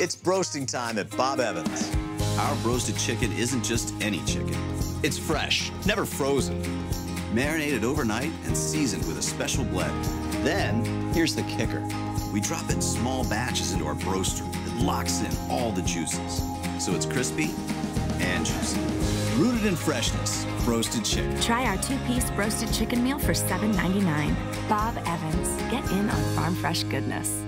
It's broasting time at Bob Evans. Our broasted chicken isn't just any chicken. It's fresh, never frozen. Marinated overnight and seasoned with a special blend. Then, here's the kicker. We drop in small batches into our broaster that locks in all the juices. So it's crispy and juicy. Rooted in freshness, broasted chicken. Try our two-piece broasted chicken meal for $7.99. Bob Evans. Get in on farm fresh goodness.